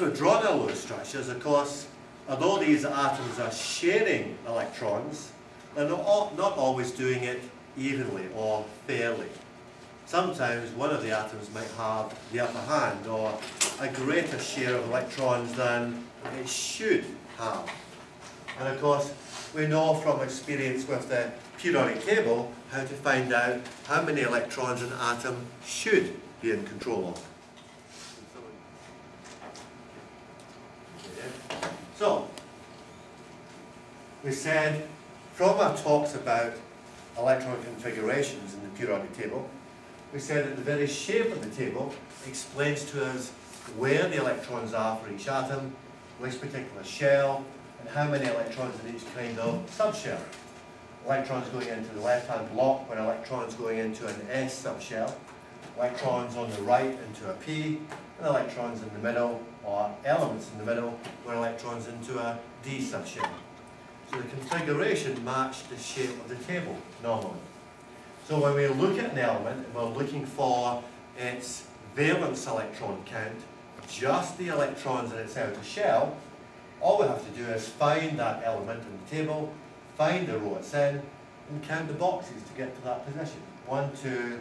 as we're drawing our Lewis structures, of course, although these atoms are sharing electrons, they're not, not always doing it evenly or fairly. Sometimes one of the atoms might have the upper hand or a greater share of electrons than it should have. And of course, we know from experience with the periodic table how to find out how many electrons an atom should be in control of. So, we said from our talks about electron configurations in the periodic table, we said that the very shape of the table explains to us where the electrons are for each atom, which particular shell, and how many electrons in each kind of subshell. Electrons going into the left-hand block where electrons going into an S subshell, electrons on the right into a P, and electrons in the middle, or elements in the middle, where electrons into a D subshell. So the configuration matched the shape of the table normally. So when we look at an element and we're looking for its valence electron count, just the electrons in its outer shell, all we have to do is find that element in the table, find the row it's in, and count the boxes to get to that position. One, two,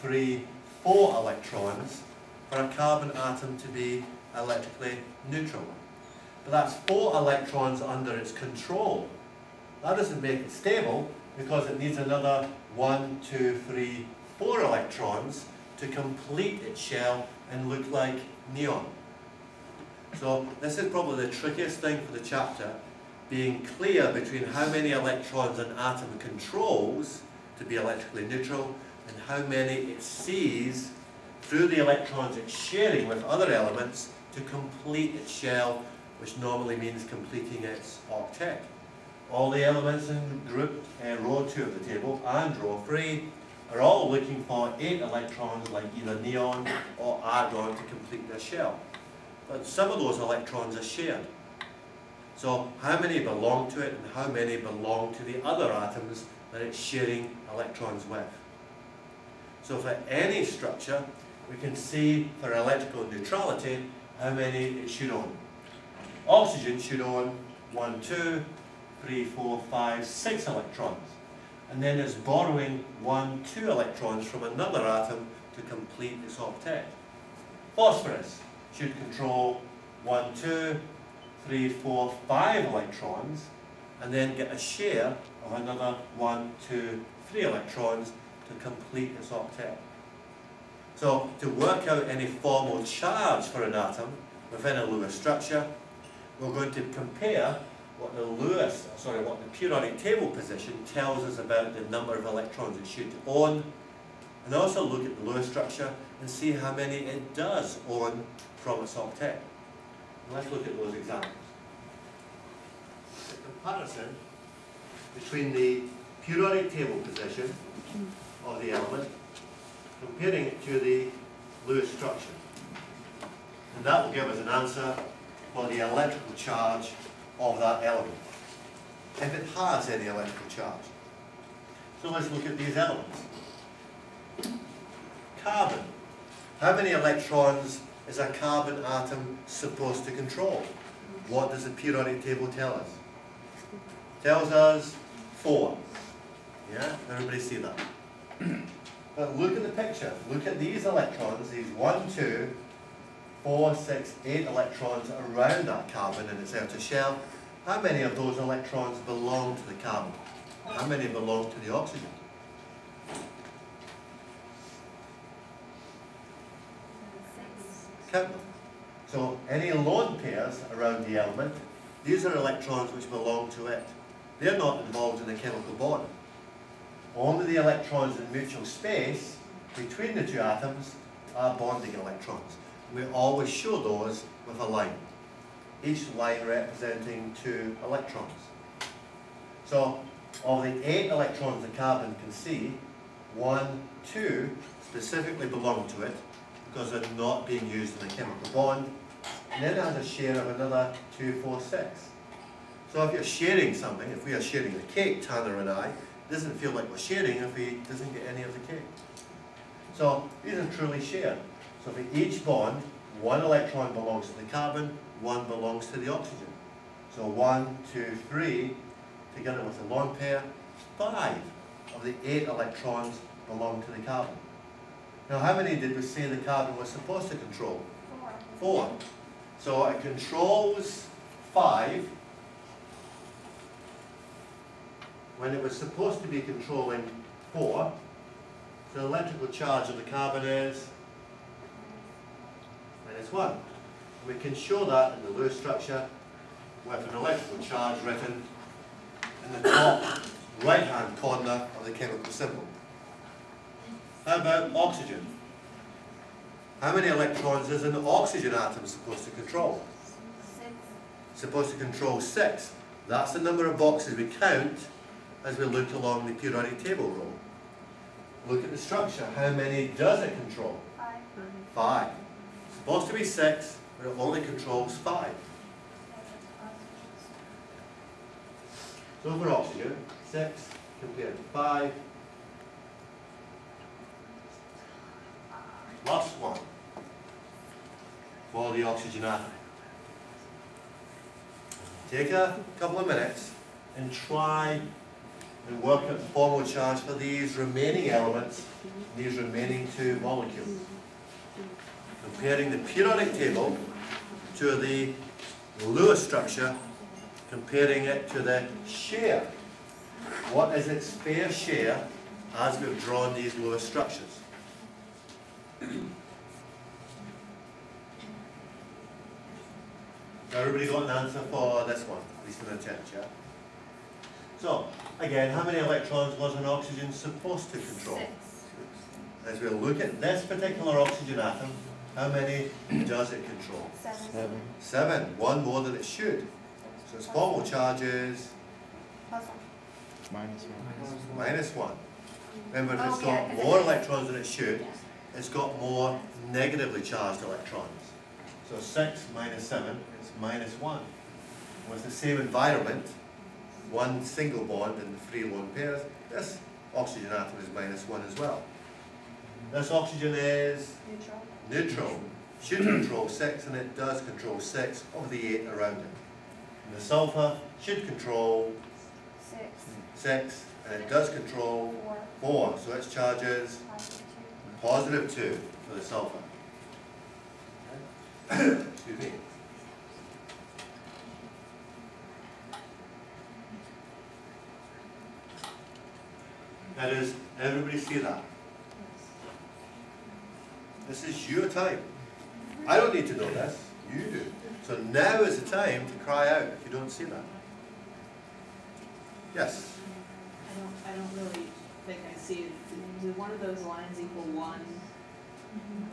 three, four electrons for a carbon atom to be electrically neutral. But that's four electrons under its control. That doesn't make it stable because it needs another one, two, three, four electrons to complete its shell and look like neon. So this is probably the trickiest thing for the chapter, being clear between how many electrons an atom controls to be electrically neutral and how many it sees through the electrons it's sharing with other elements to complete its shell, which normally means completing its octet. All the elements in group uh, row 2 of the table and row 3 are all looking for 8 electrons like either neon or argon to complete their shell. But some of those electrons are shared. So how many belong to it and how many belong to the other atoms that it's sharing electrons with. So for any structure, we can see for electrical neutrality how many it should own. Oxygen should own 1, 2, 3, 4, 5, 6 electrons. And then it's borrowing 1, 2 electrons from another atom to complete its octet. Phosphorus should control 1, 2, 3, 4, 5 electrons and then get a share of another 1, 2, 3 electrons to complete its octet. So to work out any formal charge for an atom within a Lewis structure, we're going to compare what the Lewis, sorry, what the periodic table position tells us about the number of electrons it should own, and also look at the Lewis structure and see how many it does own from its octet. And let's look at those examples. The comparison between the periodic table position of the element, comparing it to the Lewis structure. And that will give us an answer for the electrical charge of that element, if it has any electrical charge. So let's look at these elements. Carbon. How many electrons is a carbon atom supposed to control? What does the periodic table tell us? Tells us four. Yeah, everybody see that? But look at the picture. Look at these electrons, these one, two, four, six, eight electrons around that carbon in its outer shell. How many of those electrons belong to the carbon? How many belong to the oxygen? Count them. So any lone pairs around the element, these are electrons which belong to it. They're not involved in a chemical bond. Only the electrons in mutual space between the two atoms are bonding electrons. We always show those with a line, each line representing two electrons. So of the eight electrons the carbon can see, one, two specifically belong to it because they're not being used in a chemical bond. And then it has a share of another two, four, six. So if you're sharing something, if we are sharing a cake, Tanner and I, doesn't feel like we're sharing if he doesn't get any of the cake. So these are truly shared. So for each bond, one electron belongs to the carbon, one belongs to the oxygen. So one, two, three, together with the lone pair, five of the eight electrons belong to the carbon. Now how many did we say the carbon was supposed to control? Four. Four. So it controls five when it was supposed to be controlling four. So the electrical charge of the carbon is minus one. We can show that in the Lewis structure with an electrical charge written in the top right-hand corner of the chemical symbol. How about oxygen? How many electrons is an oxygen atom supposed to control? Six. Supposed to control six. That's the number of boxes we count as we look along the periodic table row. Look at the structure. How many does it control? Five. Five. Supposed to be six, but it only controls five. So for oxygen, six compared to five, plus one for the oxygen atom. Take a couple of minutes and try and work out the formal charge for these remaining elements, these remaining two molecules. Comparing the periodic table to the Lewis structure, comparing it to the share. What is its fair share as we've drawn these Lewis structures? Everybody got an answer for this one, at least an attempt, yeah? So, again, how many electrons was an oxygen supposed to control? Six. As we look at this particular oxygen atom, how many does it control? Seven. Seven, one more than it should. So its formal charge is Plus Minus one. minus one. Remember, if it's Oh, yeah, got 'cause it more is- electrons than it should, it's got more negatively charged electrons. So six minus seven is minus one. With the same environment, one single bond and three lone pairs, this oxygen atom is minus one as well. This oxygen is Neutral. neutral, should control six, and it does control six of the eight around it. And the sulfur should control Six. six, and it does control Four. four, so its charge is Positive two. positive two for the sulfur. Excuse me. That is, everybody see that? This is your time. I don't need to know this, you do. So now is the time to cry out if you don't see that. Yes? I don't, I don't really think I see it. Do one of those lines equal one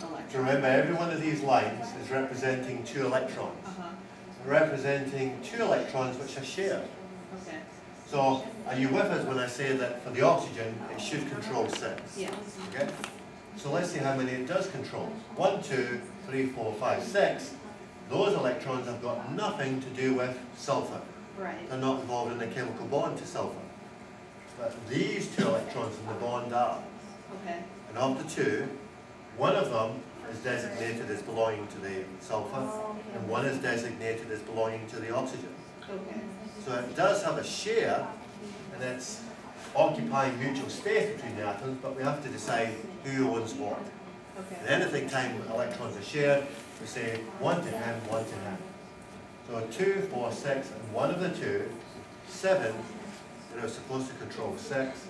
So electron? remember, every one of these lines is representing two electrons. Uh-huh, Representing two electrons which are shared. okay, So, are you with us when I say that for the oxygen, it should control six? yes, Okay? So let's see how many it does control. One, two, three, four, five, six. Those electrons have got nothing to do with sulfur. right, They're not involved in the chemical bond to sulfur. But these two electrons in the bond are. okay, And of the two, one of them is designated as belonging to the sulfur, oh, and one is designated as belonging to the oxygen. Okay, So it does have a share, and it's occupying mutual space between the atoms, but we have to decide who owns what. And okay, anything time electrons are shared, we say one to him, one to him. So two, four, six, and one of the two, seven, know, is supposed to control six,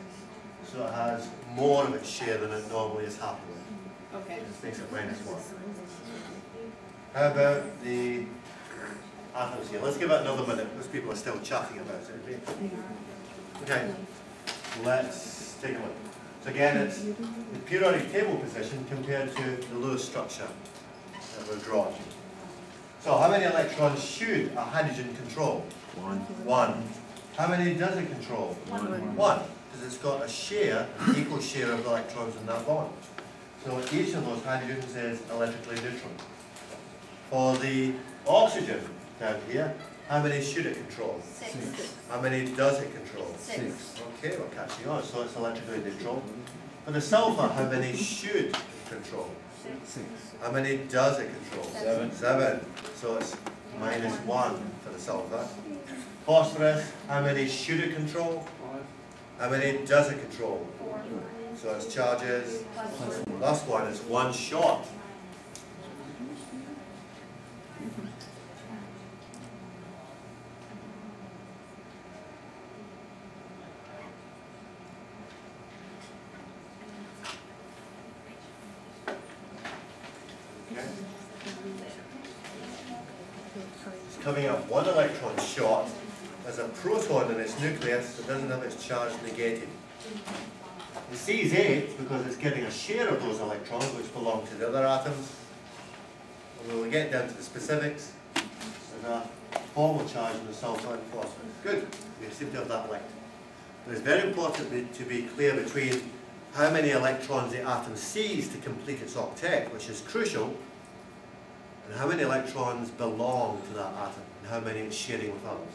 so it has more of its share than it normally is happy with. okay. This makes it minus one. How about the atoms here? Let's give it another minute, because people are still chatting about it. okay? Okay, let's take a look. So again, it's the periodic table position compared to the Lewis structure that we've drawn. So how many electrons should a hydrogen control? One. One. How many does it control? One. One, because it's got a share, an equal share of electrons in that bond. So each of those hydrogens is electrically neutral. For the oxygen down here, how many should it control? Six. How many does it control? Six. Okay, we're catching on, so it's electrically neutral. For the sulfur, how many should it control? Six. How many does it control? Seven. Seven. So it's minus one for the sulfur. Phosphorus, how many should it control? Five. How many does it control? Four. So its charges Plus one. plus one, it's one short. It's coming up one electron short. as a proton in its nucleus that doesn't have its charge negated. It sees eight because it's getting a share of those electrons which belong to the other atoms. And when we get down to the specifics, there's a formal charge in the sulfur and phosphorus. Good, we seem to have that linked. But it's very important to be clear between how many electrons the atom sees to complete its octet, which is crucial, and how many electrons belong to that atom, and how many it's sharing with others.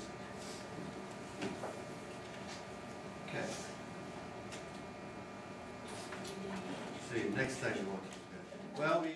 Okay. See, next thing we want to do. Well, we